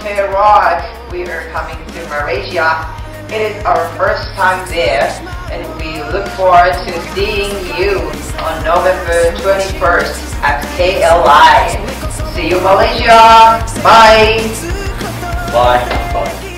Perak. We are coming to Malaysia. It is our first time there and we look forward to seeing you on November 21st at KL Live. See you Malaysia! Bye! Bye. Bye.